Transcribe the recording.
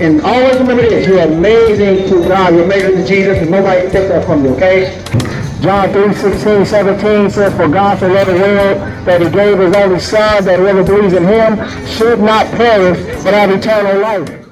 And always remember this, you're amazing to God, you're amazing to Jesus, and nobody can take that from you, okay? John 3, 16, 17 says, For God so loved the world that he gave his only son, that whoever believes in him should not perish, but have eternal life.